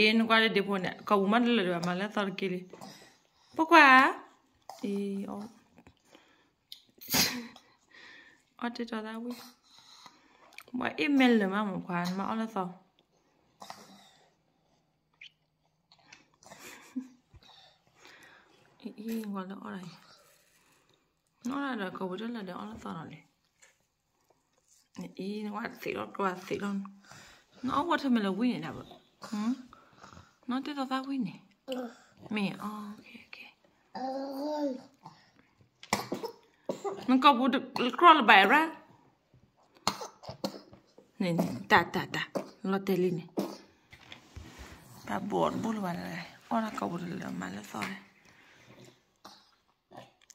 e no kwale de pone ka uma le le ma le tar kili pourquoi e o o te ta da wi ma e mel le ma mo kwan ma ola so e e ngwa ora nó là đời cầu rất là đỡ nó to này ý nó xị lắm quá xịn luôn nó quá thêm mình là quý này nào ừ nó tới tao tao quý này mẹ ok ok. Nó có bút được crawl bài ra này này ta ta ta. Lo tê lên này ta buồn bút vào này ô nó có bút được mà nó sao này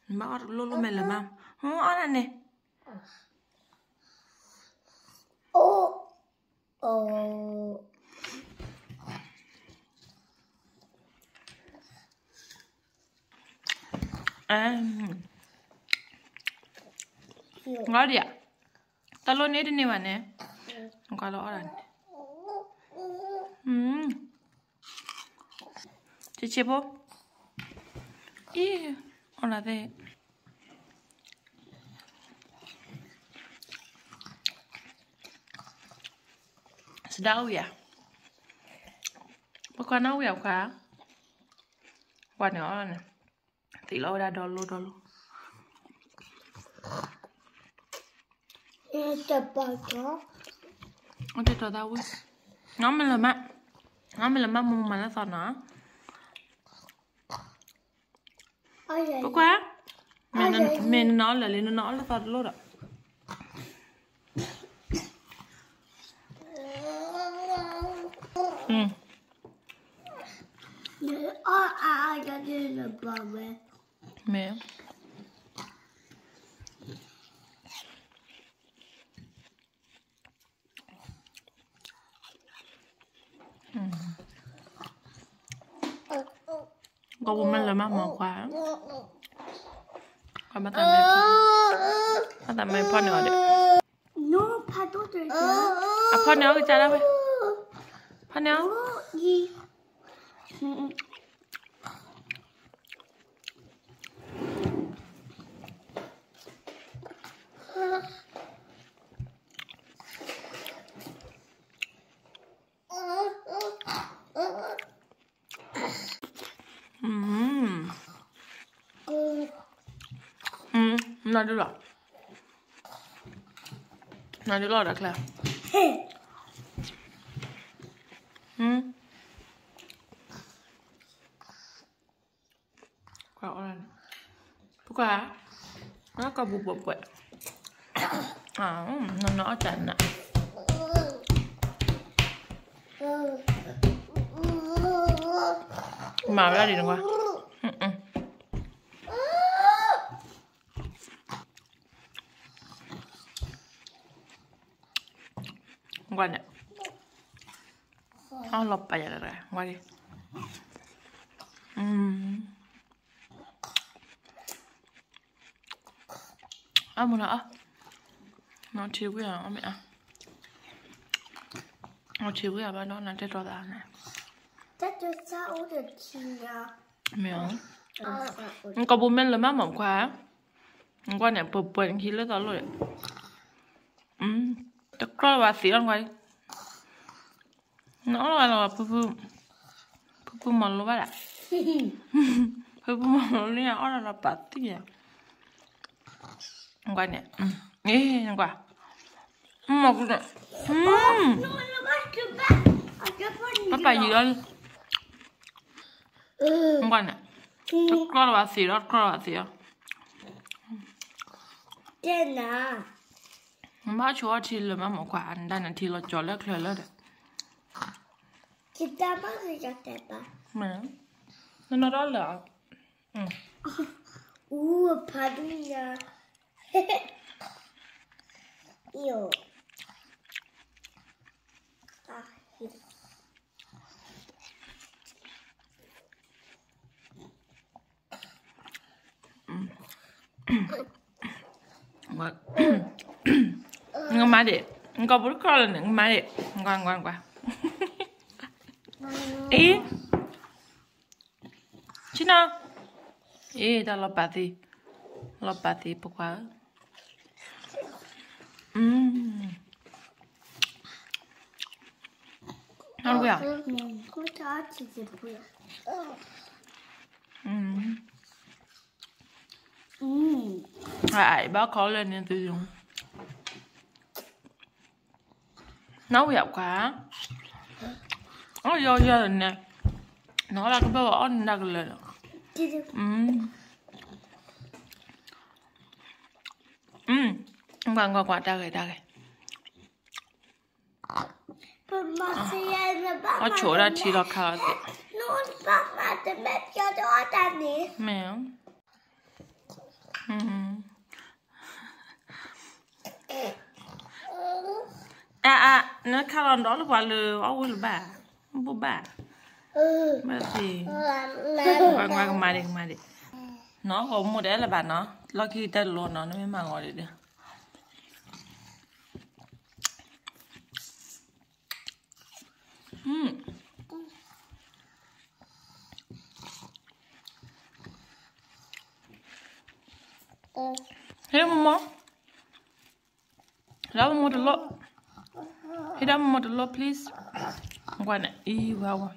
mà lolo mẹ là mam không ăn này nè Oh. Oh. à ngon đi ạ ta luôn nết đi Enggak dia, ya? Telur ini nih mana? Kalau orang. Hmm. Cici bu. Ih, olah deh. Sedau ya? Bukan aku ya, kak? Warna orang. Thì lâu ra đolo đolo It's a bottle. Ông chơi trò tao Nó mình là má Nó mình là má mù mà nó sao nó Oh, yeah. Có quá Mình nó, mình nó là lên nó là sao luôn rồi Ừ Oh, I got in a bubble. Mẹ Có bố mình là má mò quá Còn bắt tạm mẹ Bắt tạm mẹพ่อเหนือเด็ No, paddle there. อ่ะพ่อเหนือคือจ När du då? När du lördag Claire? Mm. Quả này. Quả. Nó có bụp bụp quẹt. À, ờ, nó nó chảnh nè. Mà ra đi đừng qua. Nó lột bà Mm. ra. Qua đi. À, muốn nữa. Nó chiều cái à, mẹ. Nó chiều cái à, ba nó là cái trò đá này. That is how the tina. Mẹ. Uh, có bố mẹ là má mỏng quá qua nè bự bự khi lấy đó rồi um chắc có là xí ăn quay nó là là bự bự bự bự mà luôn vậy bự bự mà luôn nè ở là là bát tí à qua nè um ê qua mà cũng nè. Um no, no, back to back. I just want nó phải gì đó Uh, qua nè. Chắc có là xí đó có là xí đó dinner. má chúa thì là má mỏng quá anh đang là thì là cho lắc lời đấy Kita masih jatuh apa? Mẹ Nó nó đó là ừ. Uh. Yo. Ah, Ngon Ngon má đi Ngon bút khó là ngon má đi Ngon ngon ngon Ý. Chứ nào Ý ta lo bà thì Lo bà thì bốc quá. Ừm Ăn quẹo Cô cho chị gì bữa. Ừm. Ừ. Lại báo khó lên nên tôi dùng. Nấu dạo quá Đình nè. Nó là cái bao bỏ nên đặc lên Chị đi. Ừm Ừm Ngoan ngoan ngoan ra rồi ra rồi Mamma säger när mamma... Ở chỗ ra chỉ là khá là ner. Mẹ Ừm À à Nó khá là đó là quả lừa Ở quên là bà Bố bà. Ừ. Bà thì. Ngoan ngoan mà đi mà đi. Nó có một đấy là bà nó. Lo khi tên luôn nó nó mới mà ngồi được Ừm Hey mama Love more the lot Hey that more the lot please Ngoan nè Y vào. wow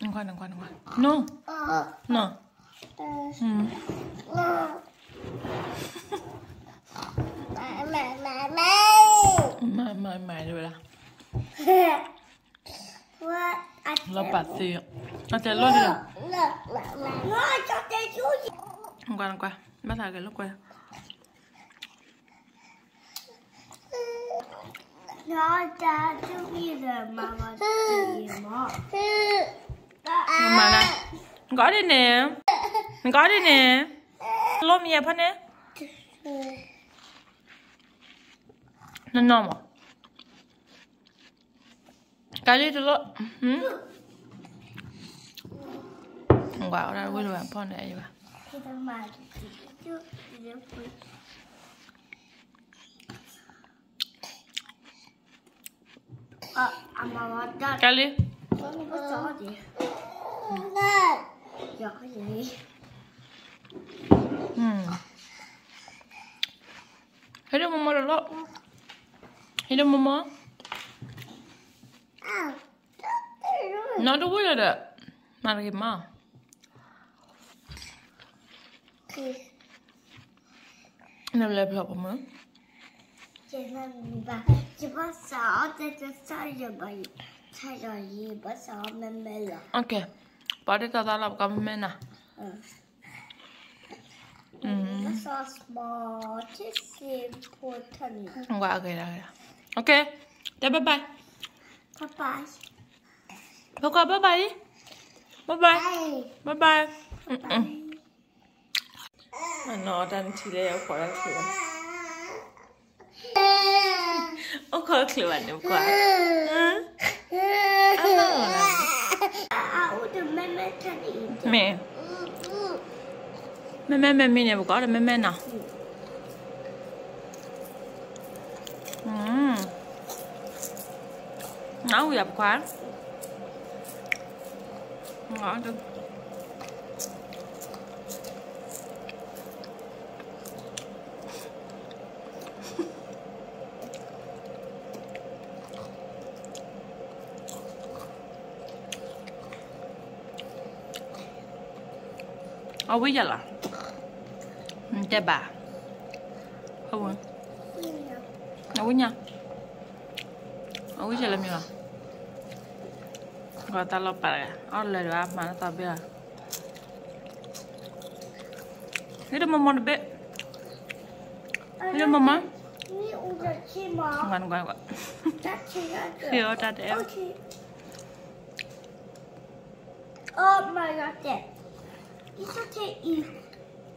Ngoan ngoan ngoan No No Ừ. Mẹ, mẹ, mẹ. Mẹ, mẹ, mẹ rồi là Lo bà thì Nó chạy lo đi. No, cho gì. Ngoan ngoan Bắt lại cái No, Dad, do either, Mama. Mama. Got it now. Got it now. Hello, me up on it. No, no more. Got it a lot. Hmm? Wow, that will be upon it. Này vậy Khi tao mà chú gì rồi. Ờ, amma var där. Cái gì Vad sa du? Ja, gì? Ừ Thấy đâu mama rồi lo Thấy đâu mama Nó đâu quên rồi đó Mà là cái mà Nó lẹp Ok Bỏ đi tao tao làm cầm mẹ nè. Ừ. Ừ. Bắt sợ smart chứ xem på thân Không qua kìa kìa Ok Thế bye bye. Pappa Bye. Bye bye bye đi Bye bye. Hej Bye. Bye. Ừ, ừ. bye Nó đang chỉ để khỏi ra cửa Ô khỏi cửa nữa quá Ừ à ôi mẹ mẹ thân ý Mẹ Mẹ mẹ mẹ mẹ này có là mẹ mẹ nào Ừm Nấu dập quá Ngon được Ờ bây giờ là Chà bà Không rồi Ở quý nha Ở quý giờ làm gì nào Gọi ta lo bà Ở lời đó mà nó tao biết à Thế đó mama nó biết Thế đó mama Ni ordet Kima. Ngoan ngoan ngoan Tack så mycket. Hiểu ta để Okej. Oh my god, det. Vi ska.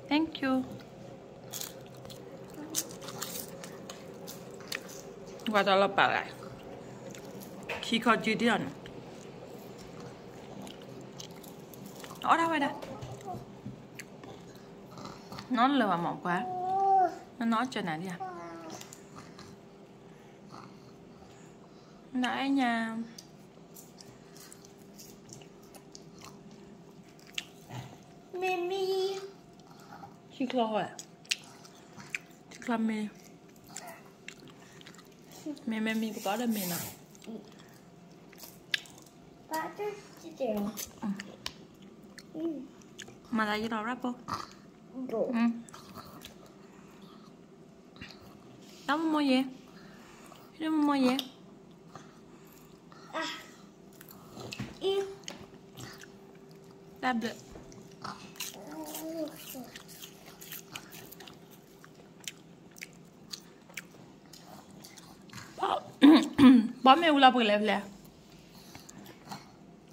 Thank you Gọi ta lo bà lại Khi có chữ đi ăn Ở đâu vậy đó Nó lừa mỏng quá Nó nói cho này đi à Nãy nha Mimi. Chị hỏi Chị klo mê Mẹ mẹ mi có được mẹ nào Ba chứ chị đều. Ừ. Mà là gì đó rap không Bộ. Ừ Đó mua gì Đó mua gì À. Yêu. Đáp được Bỏ Bỏ mẹ ula bự lẹp lẹp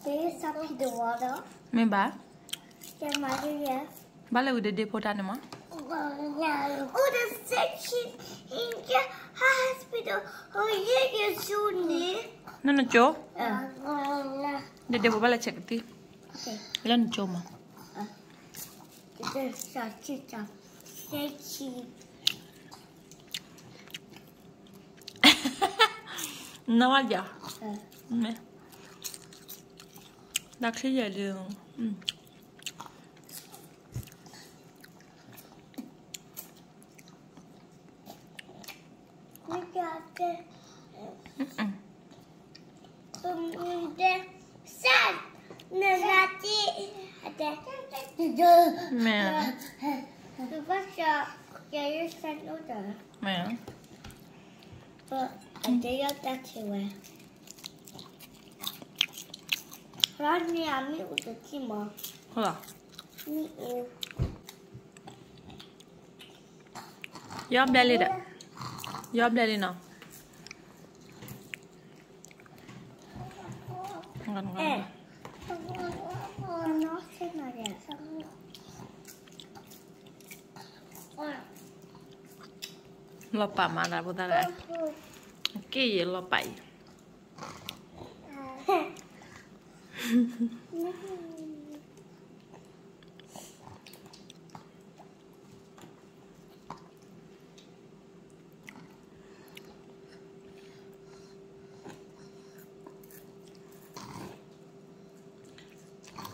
Thế sao khi đồ vào đó? Mẹ bà Cho mà đi nhé. Bà Oh, hospital. Oh, yeah, you're soon there. Nana cho Uh, De depo bala cek ti okay. Lan cho ma The section. Section. Nawal ja Uh, Mẹ Andrea Tachewe. Rodney Ami Utakima. Hola. Mi U. Yo blali da. Yo blali na. Ngan ngan. Eh. No sé nada. Lo pa mana bodala. que hielo pai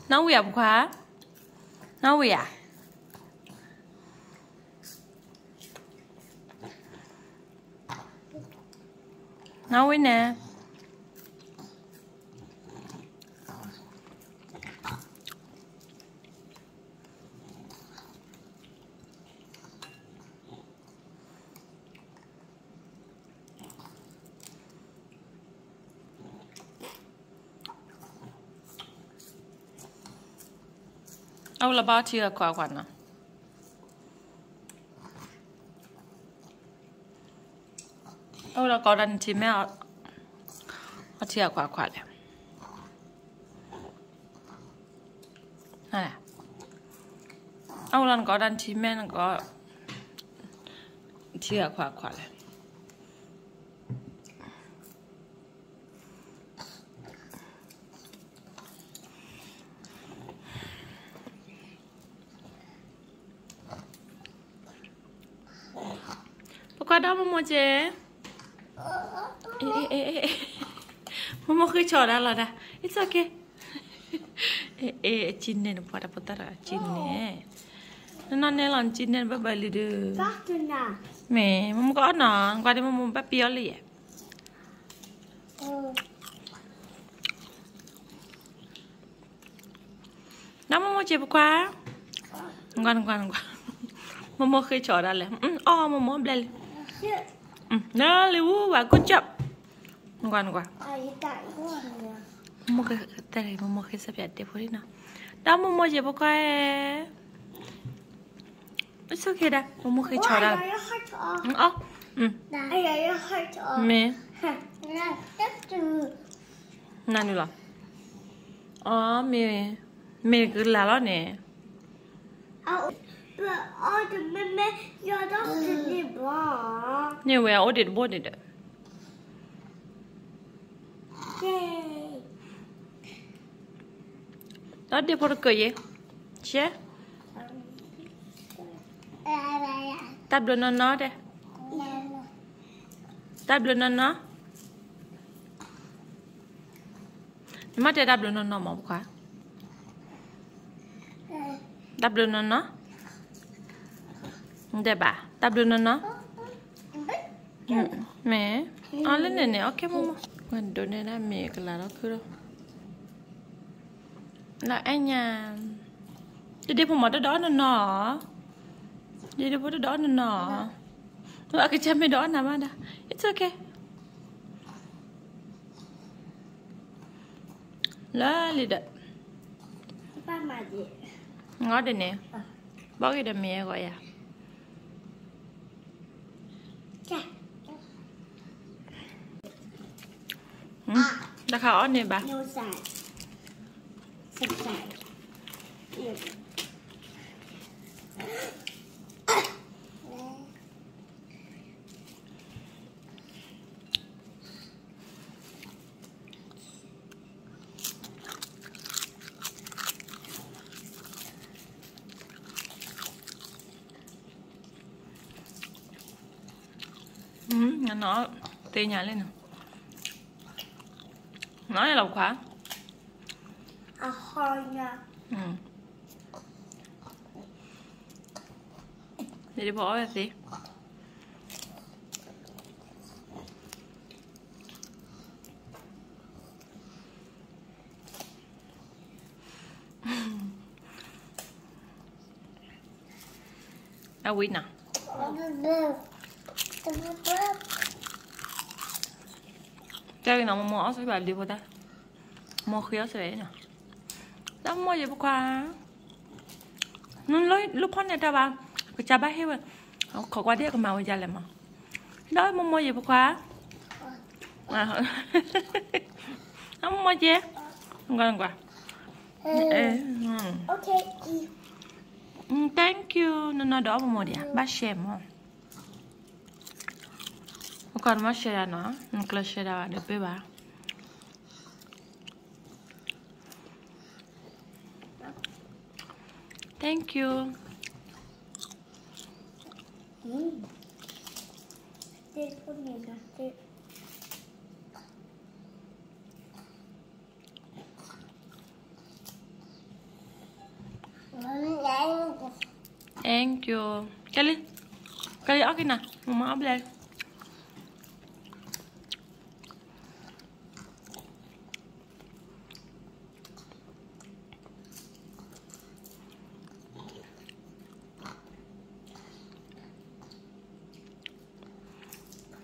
Não ia, porque não ia. Bụng khóa Nấu à Nấu nè Âu là bao chia quả quả nào Âu là có đàn chim mẹ Có chia quả quả này Này Âu là có đàn chim mẹ nó có chia quả quả này Pourquoi đó Momo chế? Ê, ê, ê, ê, ê. Momo cứ chờ đã là đã. It's okay. ê, ê, chín nè, nó phải bắt đầu chín nè. Nó nói nè lần chín nè, bà bà lì đưa. Bác tôi nào. Mẹ, Momo có nó, qua đây Momo bà bia lì. Momo chế pourquoi? Ngoan, ngoan, ngoan. Momo cứ chờ đã là. Ừ, oh, Momo bia lì. Ừ, nó lì u, và good job. Ngoan. À, quá nè. Momo cái tay này Momo cái sắp đặt đẹp đi nào. Đó Momo chế pourquoi? It's okay đã. Chờ Ôi, đã. nó hơi thở. Ừ, mẹ. Nani là? Ờ, mẹ. Mẹ cứ là đó nè. À, đó đi. Nhưng mà ở đây bố đây đó. Yay. Đó đi bố cười gì? Chứ? À, à, à. Tạp đồ nó nó đây. tablo Tạp đồ nó nó. Mà thế tạp đồ nó nó nó nó để bà tablo nó nó mẹ. À lên này nè ok mama còn đồ này là mẹ cái là nó cứ đâu. Là anh nhà? Đi đi phụ đó đó nó nọ đi đi phụ đó nó nọ nó cái chân mẹ đó nằm ở đó it's okay đó ba mà gì ngó đây nè. Bỏ cái đầm mẹ gọi à đã khó nè bà. Nâu dài. Sạch dài. Yêu. ừ, nó tê nhà lên nè nói là hả À hồi nha. Ừ. để đi bỏ ra gì à quý nè Chơi nó mua ớt với bà đi vào ta Mua khi ớt sẽ nè Đó mua gì bà qua Nó lấy lúc con này ta bà Cái cha bác hiếu Khó qua đĩa cái màu ra lại mà Đó mua mua gì bà qua À Nó mua gì. Không không qua Ê, ừ. Ok Ừ, Thank you. Nó nói đó bà mua đi à Bà xem không còn mà share nó nó share vào được với bà Thank you. Ừ. Đây con này là đây. Thank you. Kali. Kali okay na. Mama abla.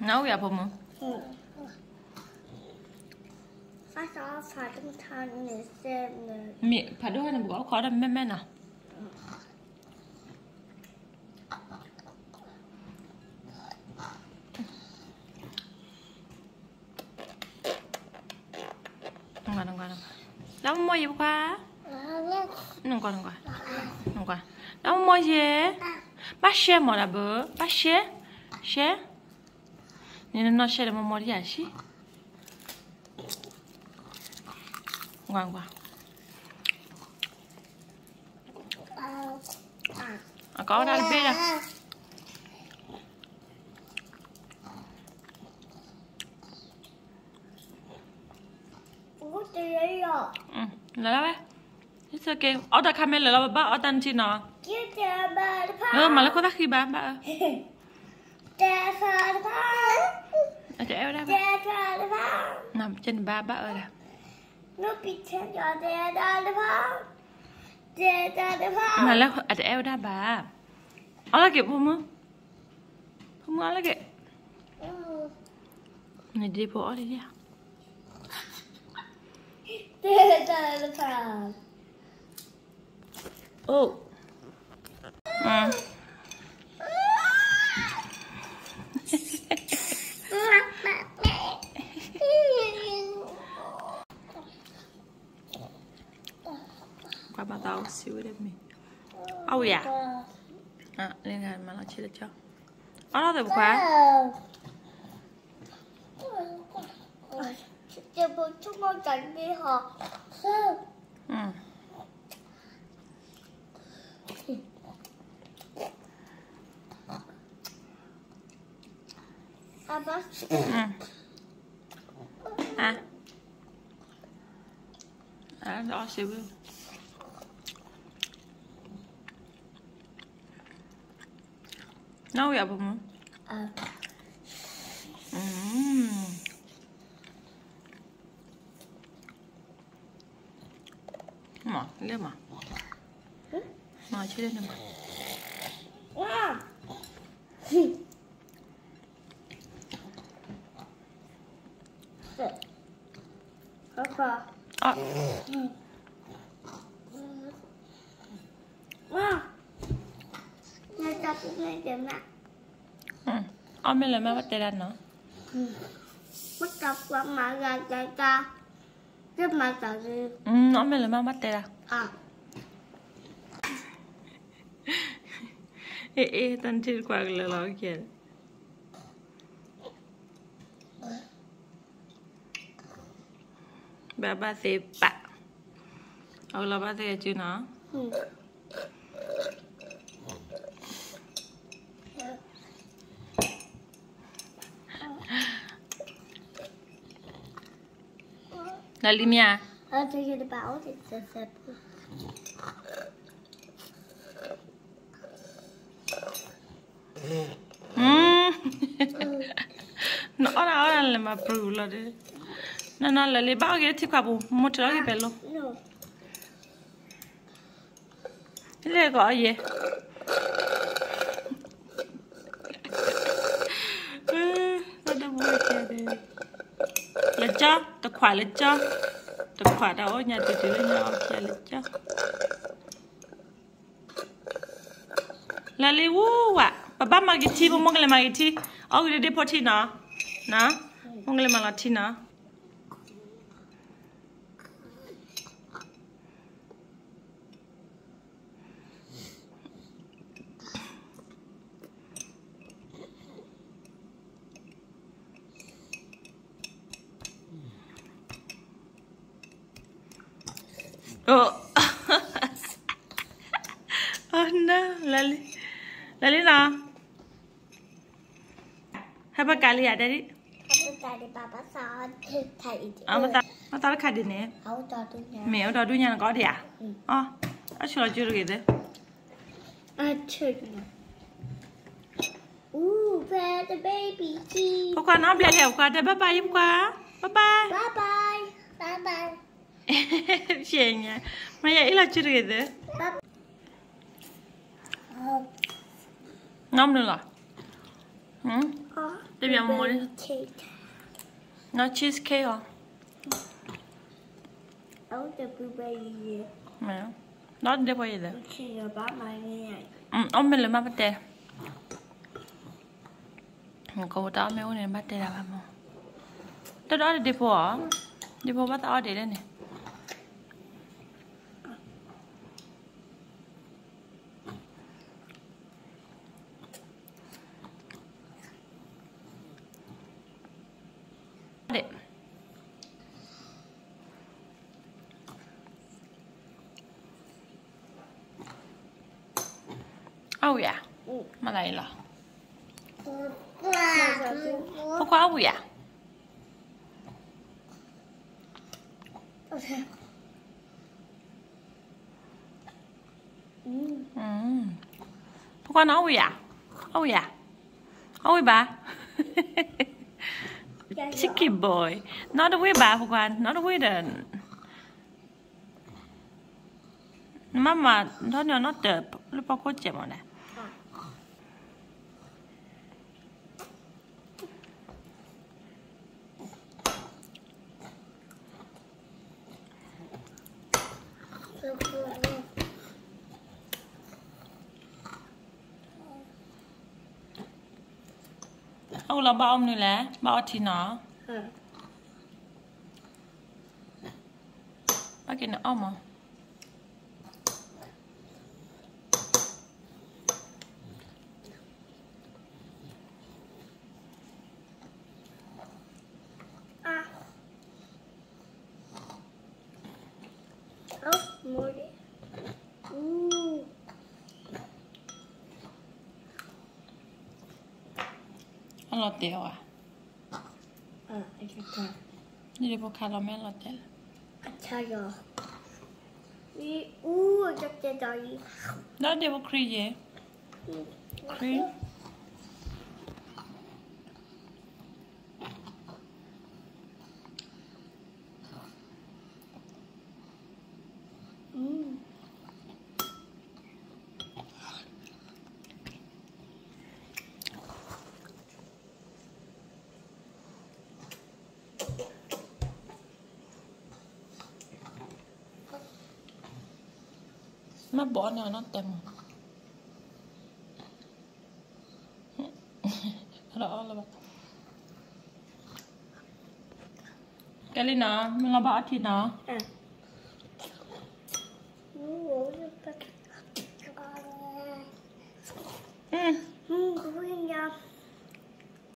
Vậy không? Ừ. Phát đó phải trong thang này xem này. Mẹ phải đôi này bỏ khó đâm mẹ mẹ nào. Đừng qua, đừng qua, đừng qua. Đâu mua gì qua? Đừng qua. Đừng qua. Đâu mua gì? Bác xe mà là bữa. Bác xe. Xe. Nên nó xe là một món gì chị? Ngoan qua. À, có ra biết chị ấy rồi. Ừ, là đó bé. It's okay. Ở đây camera là ba ở đây ba nó. Ừ, mà nó có tác khi ba ba. Cha eo đó ba. Cha phá nó phá. Nằm trên ba ba ở đây. Nó bị chân nhỏ cha ta nó phá. Cha ta nó phá. Mà là ở chỗ eo đó ba. Ở là kịp không á? Không ở là kịp. Ừ. Này đi bộ ở đây đi. à? Cha ta nó phá. Ồ. Ừ. Qua bao tao xíu đây mình. Âu dạ. À, lên gần mà nó chỉ được cho. Ở đó thì khóa. Chị bố chúng con tránh đi họ. Ừ. À bác. Ừ. À. À, đó xíu. 나오야 보면. 아, 음. 엄마, 이리 마. 응? 마, 치대는 거. mẹ ừ. Ông mới là mẹ bắt tay đàn nó Bắt tập quá mà gà gà gà Rất mà tạo gì. Ừ, ông mới là mẹ bắt tay đàn À. Ê, ê, tân chít quạc là lo kìa. Bà ba sẽ bạc Ông là ba sẽ chưa nó? Ừ. La lumière. Ah, tu as des paroles, ça s'appelle. No, ahora, ahora le más prueba. No, no, le le va a que te capo, mucho lo que pelo. No. Le go, oye. ခွာလက်ချတခွာတော့ညတူတူလေးညောင်းပြလက်ချလာလေဝဝပပမဂတီဘမင်္ဂလမဂတီအော်ရဒီပေါ်တီနာနာမင်္ဂလမလာတီနာ Di. Aku tadi papa saat tadi. Ah, mata mata ka di ne. Aku tadi nya. Mẹ đó đuôi nhà có đi à? Ừ. À, ở chỗ chưa được đấy. Ah, chơi nya. Ooh, where the baby key. Qua nó bè hẻo qua đây bye bye em qua. Bye bye. Bye bye. Bye bye. Chuyện nha. Mà vậy là chưa được đấy. Ngon nữa rồi. Ừ. Det blir mål. No cheesecake. Oh, det blir Ja. Nå det var det. Mm, om med mamma det. Hun går der med henne med det der mamma. Det er det på. Det på bare det der. Âu dạ, mà lại là. Không có ốc dạ? Ừ. Không có ốc dạ? Ốc dạ? Ốc bà? Chicky boy Nó đâu với bà Phục Hoàn Nó đâu với đền. Mà mà Nó nó nó tờ Lúc bao có chậm rồi nè អូឡាបោមនេះឡាបោទីណោអឺអកេណអម Ăn lọt tiểu à À, anh cho ta. Đi đi bộ caramel lọt tiểu 차 Ma buona notte. Allora, allora. Cái ly nào? Mình là bà thì nào? Ừ.